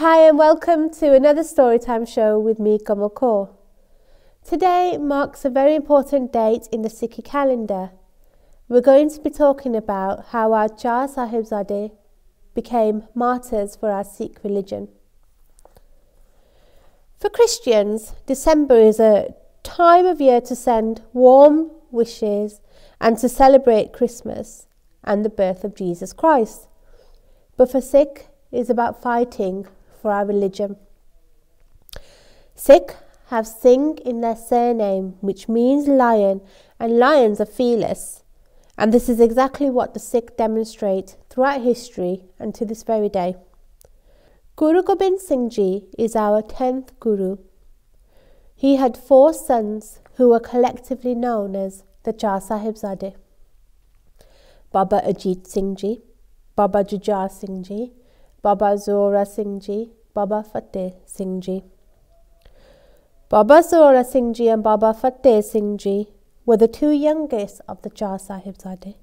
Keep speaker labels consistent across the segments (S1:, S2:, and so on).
S1: Hi, and welcome to another Storytime show with me, Kamal Kaur. Today marks a very important date in the Sikh calendar. We're going to be talking about how our Char Sahibzade became martyrs for our Sikh religion. For Christians, December is a time of year to send warm wishes and to celebrate Christmas and the birth of Jesus Christ. But for Sikh, is about fighting for our religion. Sikh have Singh in their surname, which means lion, and lions are fearless. And this is exactly what the Sikh demonstrate throughout history and to this very day. Guru Gobind Singh Ji is our 10th Guru. He had four sons who were collectively known as the Char. Baba Ajit Singh Ji, Baba Jujhar Singh Ji, Baba Zora Singh Ji, Baba Fateh Singh Ji. Baba Zora Singh Ji and Baba Fateh Singh Ji were the two youngest of the Char Sahibzade,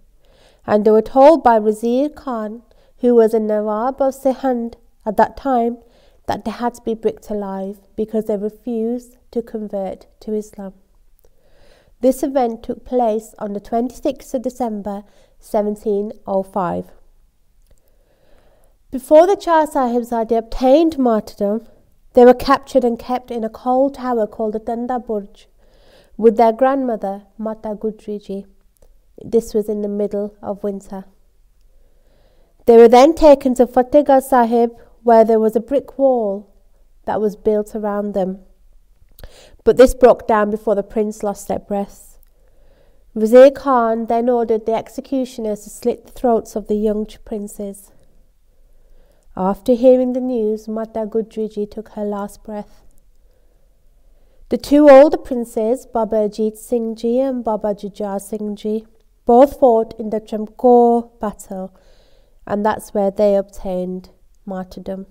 S1: and they were told by Wazir Khan, who was a Nawab of Sirhind at that time, that they had to be bricked alive because they refused to convert to Islam. This event took place on the 26th of December 1705. Before the Char Sahibzade obtained martyrdom, they were captured and kept in a cold tower called the Thanda Burj with their grandmother, Mata Gujri This was in the middle of winter. They were then taken to Fatehgarh Sahib, where there was a brick wall that was built around them. But this broke down before the prince lost their breath. Wazir Khan then ordered the executioners to slit the throats of the young princes. After hearing the news, Mata Gujriji took her last breath. The two older princes, Baba Ajit Singh Ji and Baba Jujhar Singh Ji, both fought in the Chamkaur battle, and that's where they obtained martyrdom.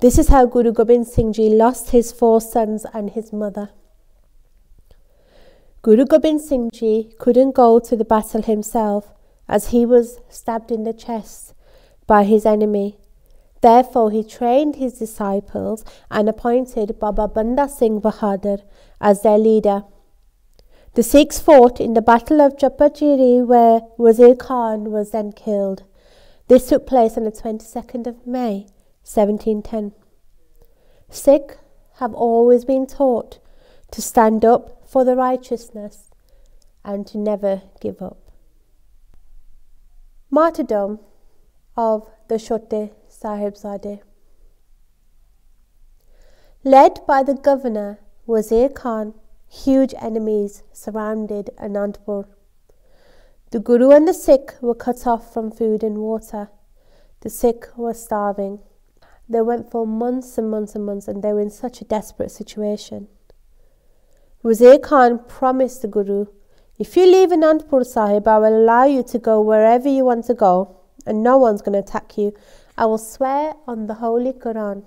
S1: This is how Guru Gobind Singh Ji lost his four sons and his mother. Guru Gobind Singh Ji couldn't go to the battle himself as he was stabbed in the chest by his enemy Therefore, he trained his disciples and appointed Baba Banda Singh Bahadur as their leader. The Sikhs fought in the Battle of Chappar Chiri, where Wazir Khan was then killed. This took place on the 22nd of May, 1710. Sikhs have always been taught to stand up for the righteousness and to never give up. Martyrdom of the Chote Sahibzade. Led by the governor Wazir Khan, huge enemies surrounded Anandpur. The Guru and the Sikh were cut off from food and water. The Sikh were starving. They went for months and months and months and they were in such a desperate situation. Wazir Khan promised the Guru, If you leave Anandpur Sahib, I will allow you to go wherever you want to go and no one's going to attack you I will swear on the Holy Quran.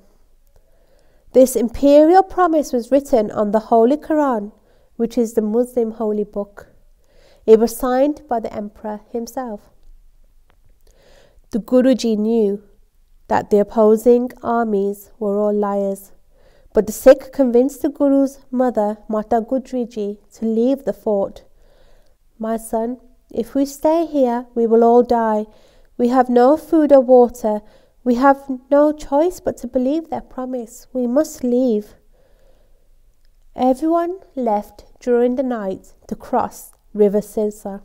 S1: This imperial promise was written on the Holy Quran, which is the Muslim holy book. It was signed by the emperor himself. The Guruji knew that the opposing armies were all liars, but the Sikh convinced the Guru's mother, Mata Gujriji, to leave the fort. My son, if we stay here, we will all die. We have no food or water, we have no choice but to believe their promise. We must leave. Everyone left during the night to cross River Sirsa.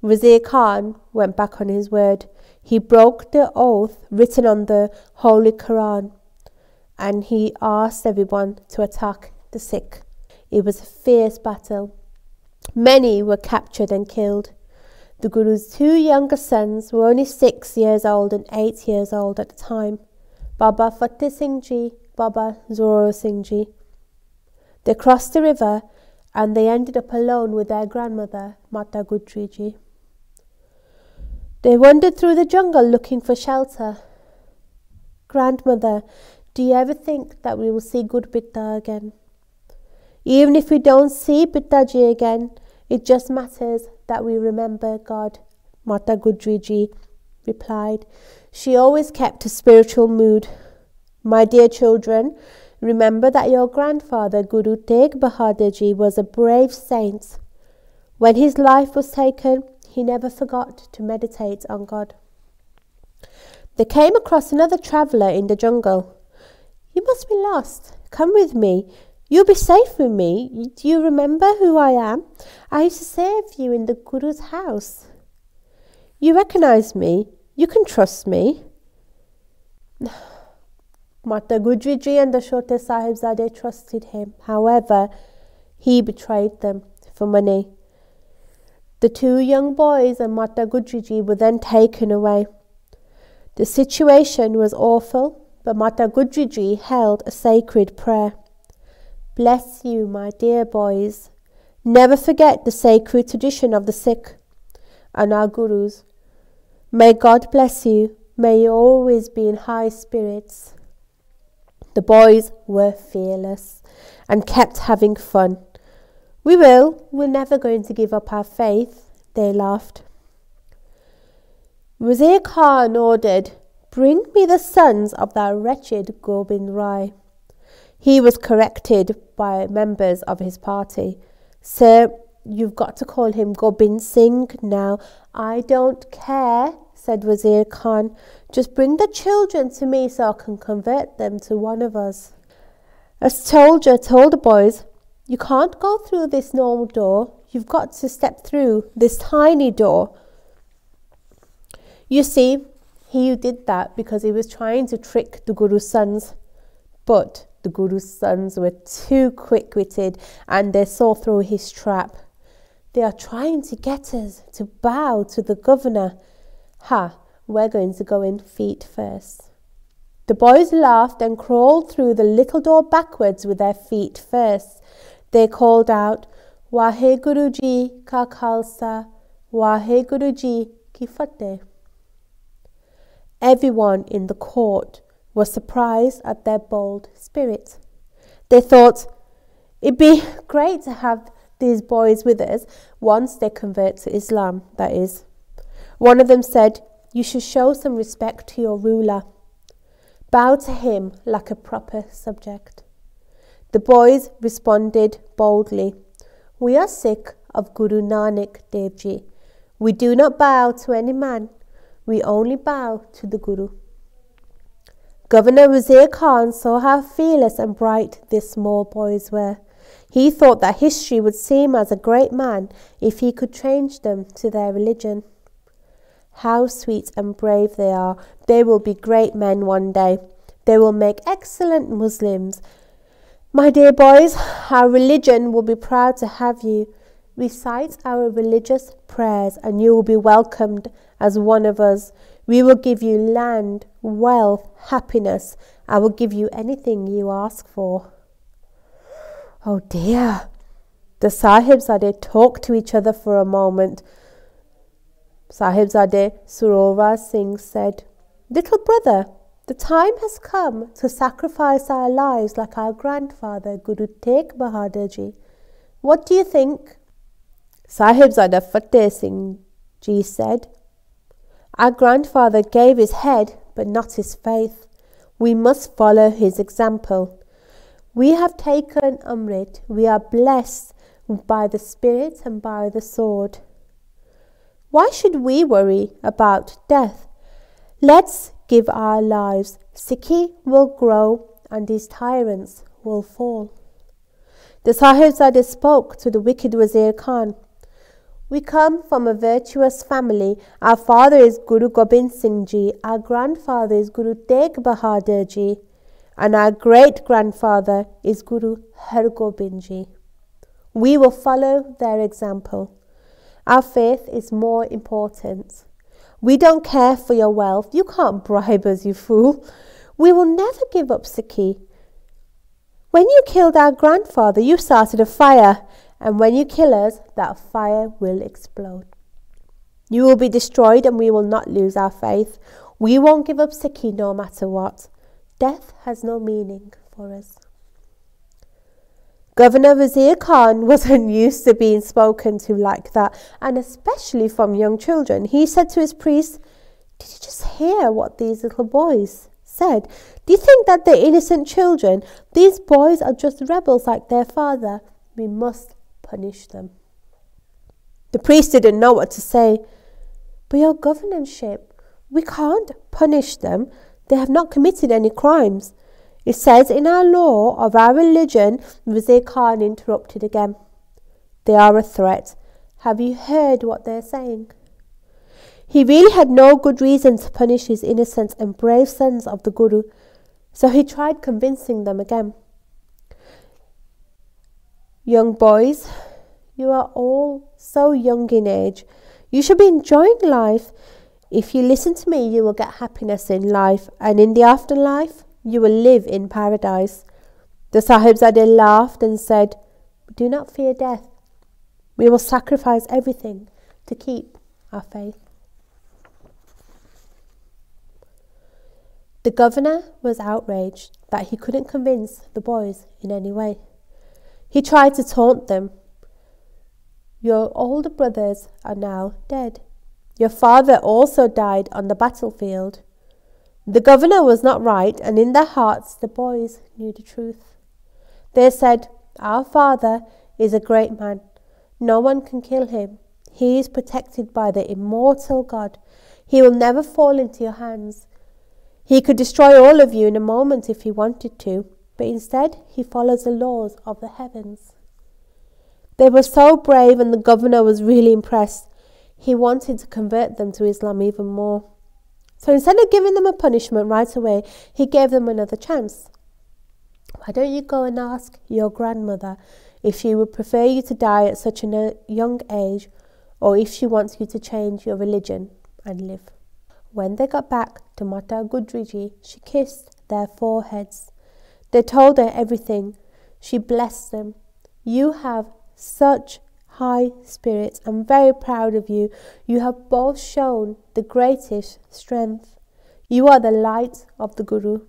S1: Wazir Khan went back on his word. He broke the oath written on the Holy Quran and he asked everyone to attack the Sikh. It was a fierce battle. Many were captured and killed. The Guru's two younger sons were only six years old and eight years old at the time Baba Fateh Singh Ji, Baba Zora Singh Ji. They crossed the river and they ended up alone with their grandmother, Mata Gujri Ji. They wandered through the jungle looking for shelter. Grandmother, do you ever think that we will see good Bitta again? Even if we don't see Bittaji again, it just matters that we remember God, Mata Gujriji replied. She always kept a spiritual mood. My dear children, remember that your grandfather Guru Tegh Bahadur Ji was a brave saint. When his life was taken, he never forgot to meditate on God. They came across another traveller in the jungle. You must be lost. Come with me. You'll be safe with me. Do you remember who I am? I used to serve you in the Guru's house. You recognize me. You can trust me. Mata Gujriji and the Chote Sahibzade trusted him. However, he betrayed them for money. The two young boys and Mata Gujriji were then taken away. The situation was awful, but Mata Gujriji held a sacred prayer. Bless you, my dear boys. Never forget the sacred tradition of the Sikh and our Gurus. May God bless you. May you always be in high spirits. The boys were fearless and kept having fun. We will, we're never going to give up our faith, they laughed. Wazir Khan ordered, Bring me the sons of that wretched Gobind Rai. He was corrected by members of his party. Sir, you've got to call him Gobind Singh now. I don't care, said Wazir Khan. Just bring the children to me so I can convert them to one of us. A soldier told the boys, You can't go through this normal door. You've got to step through this tiny door. You see, he did that because he was trying to trick the Guru's sons. But the Guru's sons were too quick witted and they saw through his trap. They are trying to get us to bow to the governor. Ha, we're going to go in feet first. The boys laughed and crawled through the little door backwards with their feet first. They called out, Wahe Guruji ka khalsa, Wahe Guruji ki fateh. Everyone in the court was surprised at their bold spirit. They thought it'd be great to have these boys with us once they convert to Islam, that is. One of them said, You should show some respect to your ruler. Bow to him like a proper subject. The boys responded boldly, We are Sikh of Guru Nanak Dev Ji. We do not bow to any man, we only bow to the Guru. Governor Wazir Khan saw how fearless and bright these small boys were. He thought that history would see him as a great man if he could change them to their religion. How sweet and brave they are. They will be great men one day. They will make excellent Muslims. My dear boys, our religion will be proud to have you. Recite our religious prayers and you will be welcomed as one of us. We will give you land, wealth, happiness. I will give you anything you ask for. Oh dear. The Sahibzade talked to each other for a moment. Sahibzade Zorawar Singh said, Little brother, the time has come to sacrifice our lives like our grandfather Guru Tegh Bahadur Ji. What do you think? Sahibzada Fateh Singh Ji said, our grandfather gave his head, but not his faith. We must follow his example. We have taken Amrit. We are blessed by the Spirit and by the sword. Why should we worry about death? Let's give our lives. Sikhi will grow and these tyrants will fall. The Sahibzade spoke to the wicked Wazir Khan. We come from a virtuous family. Our father is Guru Gobind Singh Ji, our grandfather is Guru Tegh Bahadur Ji, and our great grandfather is Guru Har Gobind Ji. We will follow their example. Our faith is more important. We don't care for your wealth. You can't bribe us, you fool. We will never give up Sikhi. When you killed our grandfather, you started a fire and when you kill us, that fire will explode. You will be destroyed, and we will not lose our faith. We won't give up Sikhi no matter what. Death has no meaning for us. Governor Wazir Khan wasn't used to being spoken to like that, and especially from young children. He said to his priest, Did you just hear what these little boys said, Do you think that they're innocent children? These boys are just rebels like their father. We must punish them. The priest didn't know what to say. But your governorship, we can't punish them. They have not committed any crimes. It says in our law of our religion, Wazir Khan interrupted again. They are a threat. Have you heard what they're saying? He really had no good reason to punish his innocent and brave sons of the Guru, so he tried convincing them again. Young boys, you are all so young in age. You should be enjoying life. If you listen to me, you will get happiness in life, and in the afterlife, you will live in paradise. The Sahibzade laughed and said, Do not fear death. We will sacrifice everything to keep our faith. The governor was outraged that he couldn't convince the boys in any way. He tried to taunt them. Your older brothers are now dead. Your father also died on the battlefield. The governor was not right, and in their hearts the boys knew the truth. They said, Our father is a great man. No one can kill him. He is protected by the immortal God. He will never fall into your hands. He could destroy all of you in a moment if he wanted to, but instead he follows the laws of the heavens. They were so brave, and the governor was really impressed. He wanted to convert them to Islam even more. So instead of giving them a punishment right away, he gave them another chance. Why don't you go and ask your grandmother if she would prefer you to die at such a young age or if she wants you to change your religion and live? When they got back to Mata Gujriji, she kissed their foreheads. They told her everything. She blessed them. You have such high spirits. I'm very proud of you. You have both shown the greatest strength. You are the light of the Guru.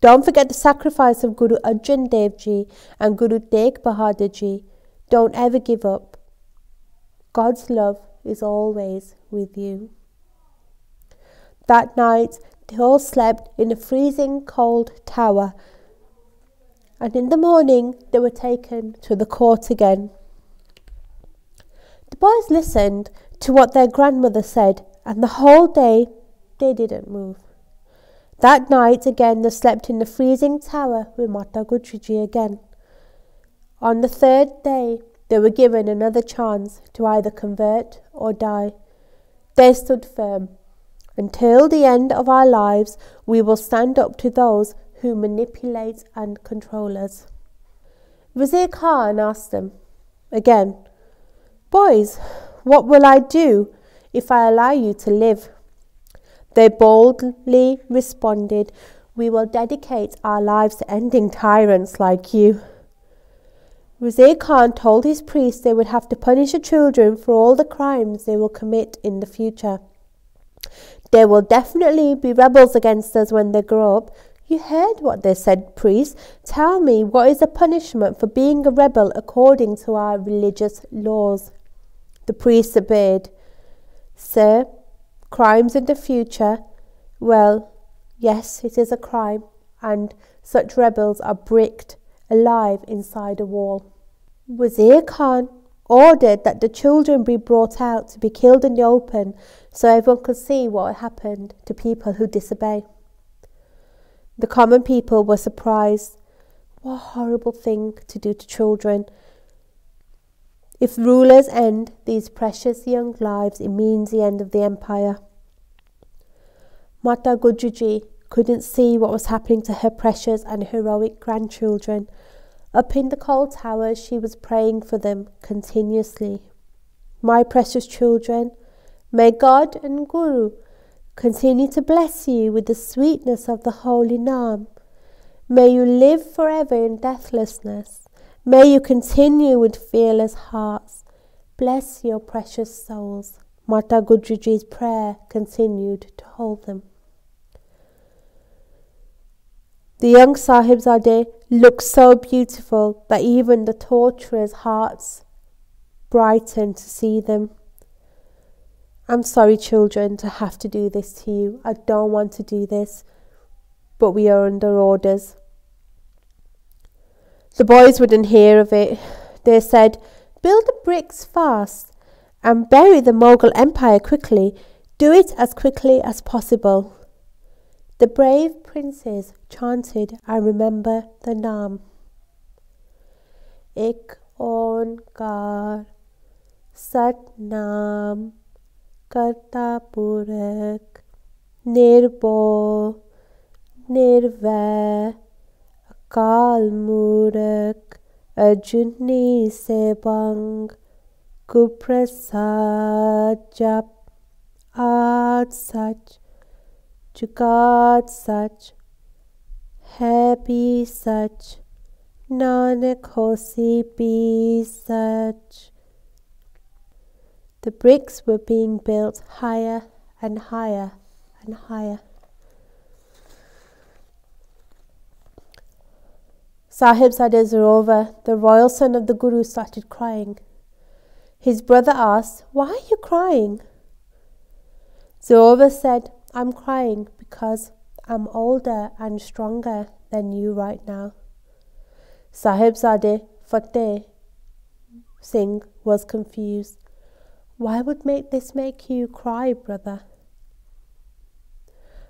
S1: Don't forget the sacrifice of Guru Arjan Dev Ji and Guru Tegh Bahadur Ji. Don't ever give up. God's love is always with you. That night, they all slept in a freezing cold tower, and in the morning they were taken to the court again. The boys listened to what their grandmother said, and the whole day they didn't move. That night again they slept in the freezing tower with Mata Gujriji again. On the third day they were given another chance to either convert or die. They stood firm. Until the end of our lives, we will stand up to those who manipulate and control us. Wazir Khan asked them again, Boys, what will I do if I allow you to live? They boldly responded, We will dedicate our lives to ending tyrants like you. Wazir Khan told his priests they would have to punish the children for all the crimes they will commit in the future. There will definitely be rebels against us when they grow up. You heard what they said, priest. Tell me, what is the punishment for being a rebel according to our religious laws? The priest obeyed. Sir, crimes in the future, well, yes, it is a crime, and such rebels are bricked alive inside a wall. Wazir Khan ordered that the children be brought out to be killed in the open so everyone could see what happened to people who disobey. The common people were surprised. What a horrible thing to do to children. If rulers end these precious young lives, it means the end of the empire. Mata Gujriji couldn't see what was happening to her precious and heroic grandchildren. Up in the cold tower, she was praying for them continuously. My precious children, may God and Guru continue to bless you with the sweetness of the holy name. May you live forever in deathlessness. May you continue with fearless hearts. Bless your precious souls. Mata Gujriji's prayer continued to hold them. The young Sahibzade looked so beautiful that even the torturers' hearts brightened to see them. I'm sorry, children, to have to do this to you. I don't want to do this. but we are under orders. The boys wouldn't hear of it. They said, Build the bricks fast and bury the Mughal Empire quickly. Do it as quickly as possible. The brave princes chanted, I remember the Naam. Ik onkar कर्तापुरक, निर्भो निर्वय अकाल मूरख अजुनी से बंग कुप्रसाद जप आद सच चुकाद सच है भी सच, नानक होसी भी सच। The bricks were being built higher and higher and higher. Sahibzada Zorawar, the royal son of the Guru, started crying. His brother asked, Why are you crying? Zorawar said, I'm crying because I'm older and stronger than you right now. Sahibzade Fateh Singh was confused. Why would make this make you cry, brother?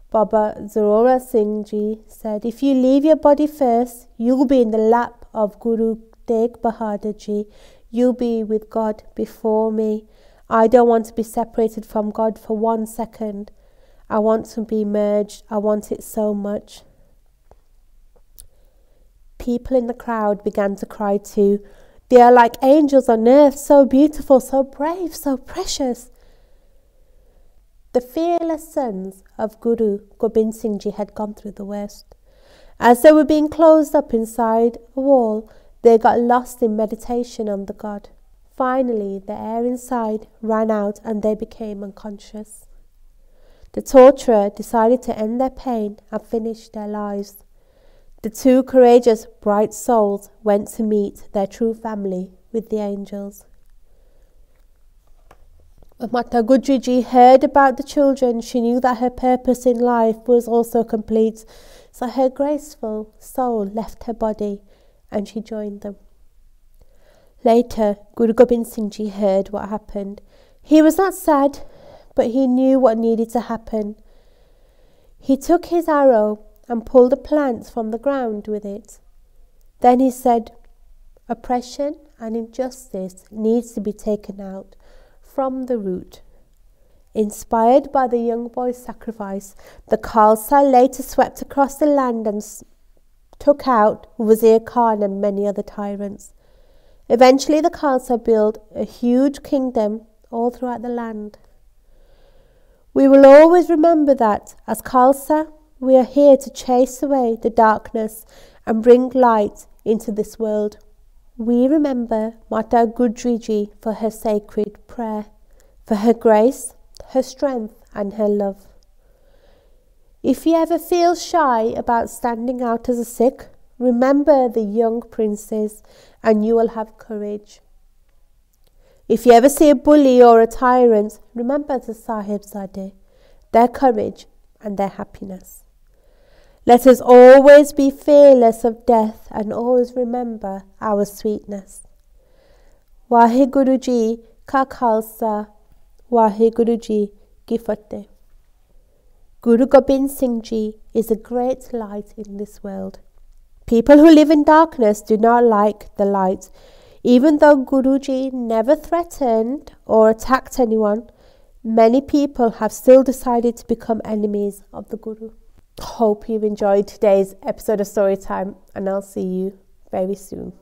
S1: Baba Zorawar Singh Ji said, If you leave your body first, you'll be in the lap of Guru Tegh Bahadur Ji. You'll be with God before me. I don't want to be separated from God for one second. I want to be merged. I want it so much. People in the crowd began to cry too. They are like angels on earth, so beautiful, so brave, so precious. The fearless sons of Guru Gobind Singh Ji had gone through the worst. As they were being closed up inside a wall, they got lost in meditation on the God. Finally, the air inside ran out and they became unconscious. The torturer decided to end their pain and finish their lives. The two courageous, bright souls went to meet their true family with the angels. When Mata Gujriji heard about the children, she knew that her purpose in life was also complete, so her graceful soul left her body and she joined them. Later, Guru Gobind Singh Ji heard what happened. He was not sad, but he knew what needed to happen. He took his arrow and pull the plants from the ground with it. Then he said, Oppression and injustice needs to be taken out from the root. Inspired by the young boy's sacrifice, the Khalsa later swept across the land and took out Wazir Khan and many other tyrants. Eventually, the Khalsa built a huge kingdom all throughout the land. We will always remember that as Khalsa, we are here to chase away the darkness and bring light into this world. We remember Mata Gujriji for her sacred prayer, for her grace, her strength, and her love. If you ever feel shy about standing out as a Sikh, remember the young princes and you will have courage. If you ever see a bully or a tyrant, remember the Sahibzade, their courage and their happiness. Let us always be fearless of death and always remember our sweetness. Waheguru Ji Ka Khalsa, Waheguru Ji. Guru Gobind Singh Ji is a great light in this world. People who live in darkness do not like the light. Even though Guruji never threatened or attacked anyone, many people have still decided to become enemies of the Guru. Hope you've enjoyed today's episode of Storytime, and I'll see you very soon.